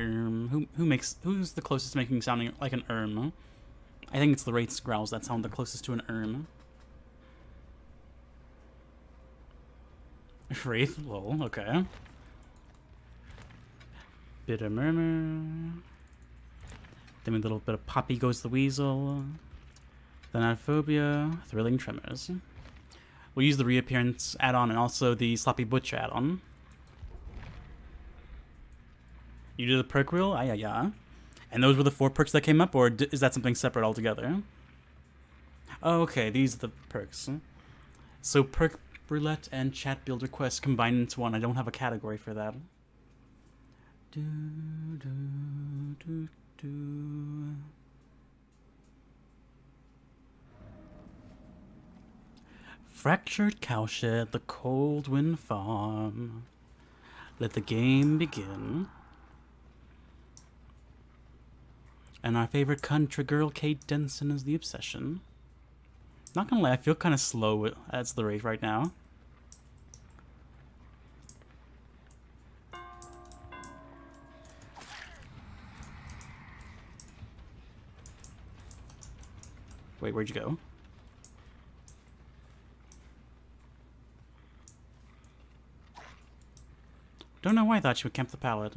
erm. Who who makes who's the closest to making sounding like an erm? I think it's the Wraith's growls that sound the closest to an erm. Wraith, lol, okay. Bitter murmur. Then a little bit of Pop Goes the Weasel. Thanatophobia, Thrilling Tremors. We'll use the reappearance add-on and also the Sloppy Butcher add-on. You do the perk wheel? Ah, yeah, yeah. And those were the four perks that came up, or is that something separate altogether? Oh, okay, these are the perks. So perk roulette and chat build request combined into one. I don't have a category for that. Do, do, do, do. Fractured cowshed, the Coldwind Farm. Let the game begin. And our favorite country girl, Kate Denson, is the obsession. Not gonna lie, I feel kind of slow as the Wraith right now. Wait, where'd you go? Don't know why I thought she would camp the pallet.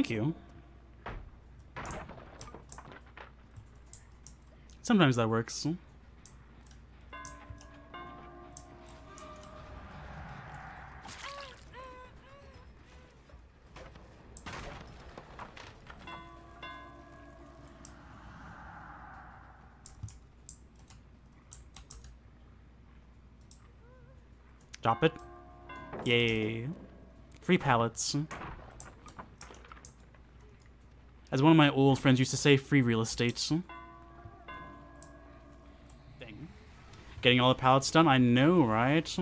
Thank you. Sometimes that works. Drop it. Yay. Free pallets. As one of my old friends used to say, free real estate. Thing. Getting all the pallets done? I know, right?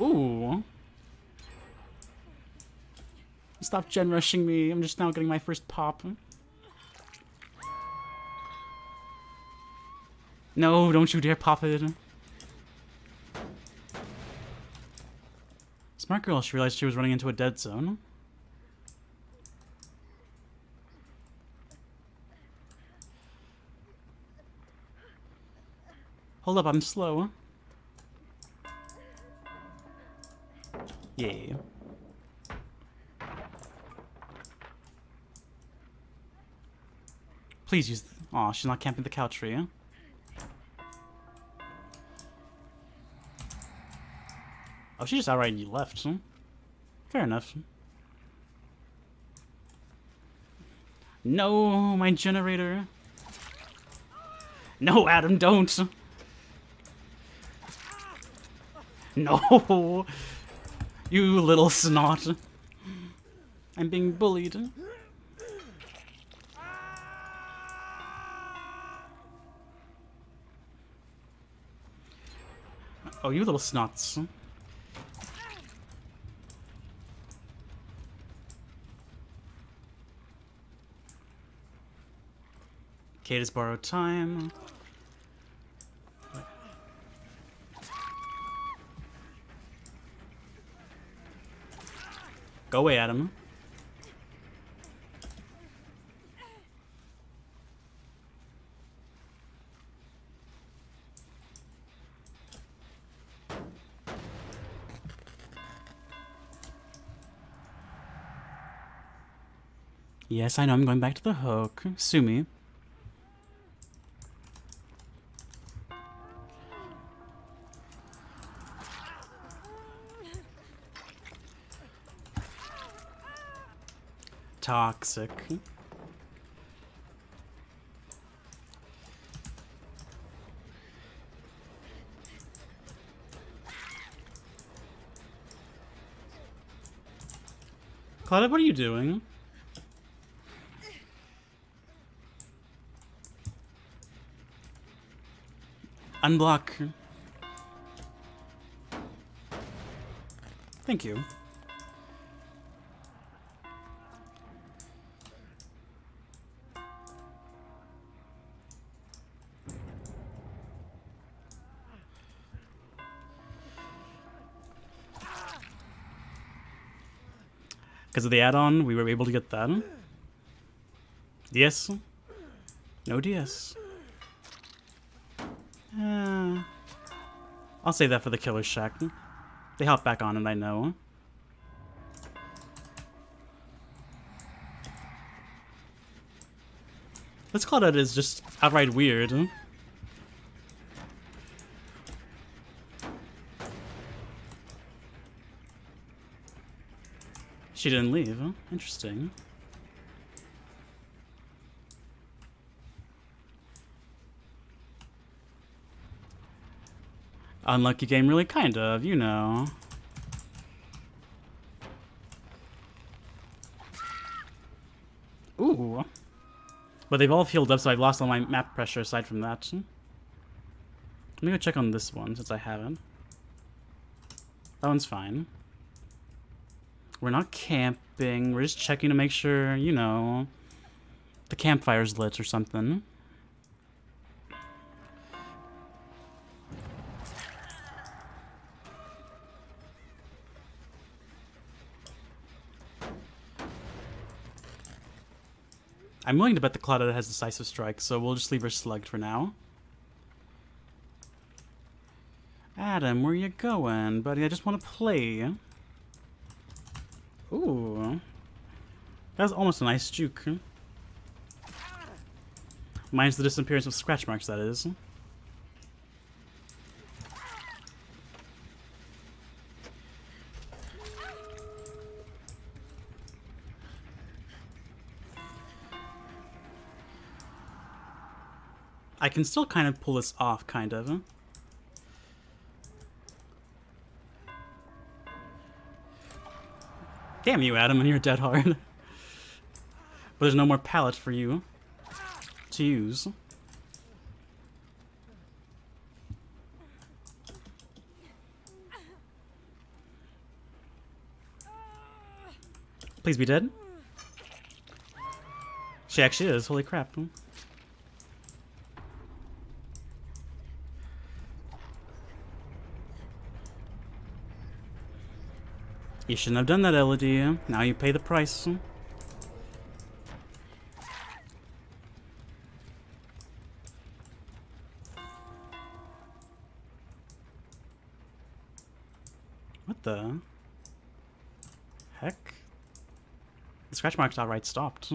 Ooh. Stop gen rushing me. I'm just now getting my first pop. No, don't you dare pop it. Smart girl, she realized she was running into a dead zone. Hold up, I'm slow. Yeah. Please use... Aw, she's not camping the couch for you. Oh, she just outright left. Huh? Fair enough. No, my generator. No, Adam, don't. No. You little snot. I'm being bullied. Oh, you little snots. Kate has borrowed time. Go away, Adam. Yes, I know I'm going back to the hook. Sue me. Toxic. Claudia, what are you doing? Unblock. Thank you. Because of the add-on, we were able to get that. DS? No DS. Uh, I'll save that for the Killer Shack. They hop back on it, I know. Let's call that as just outright weird. She didn't leave, huh? Interesting. Unlucky game, really kind of, you know. Ooh. But they've all healed up, so I've lost all my map pressure aside from that. Let me go check on this one, since I haven't. That one's fine. We're not camping. We're just checking to make sure, you know, the campfire's lit or something. I'm willing to bet the Claudette has Decisive Strike, so we'll just leave her slugged for now. Adam, where you going, buddy? I just want to play. Ooh. That's almost a nice juke. Minus the disappearance of scratch marks, that is. I can still kind of pull this off, kind of. Damn you, Adam, and you're dead hard. but there's no more pallet for you to use. Please be dead. She actually is, holy crap. You shouldn't have done that, Elodie. Now you pay the price. What the heck? The scratch marks outright stopped.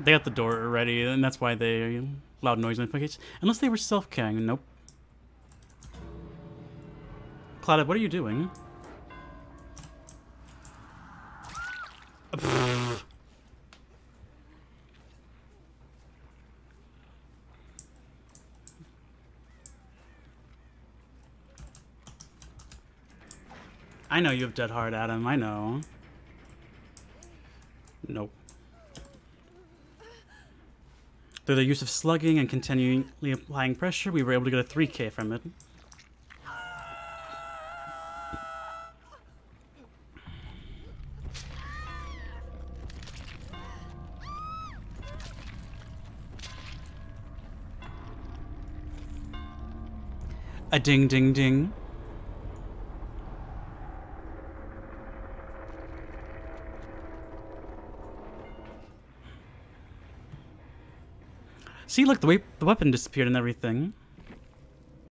They got the door already, and that's why they loud noise notifications. Unless they were self-killing. Nope. Claudette, what are you doing? I know you have dead hard, Adam. I know. Nope. Through the use of slugging and continually applying pressure, we were able to get a 3k from it. A ding ding ding. See, look, the, way the weapon disappeared and everything.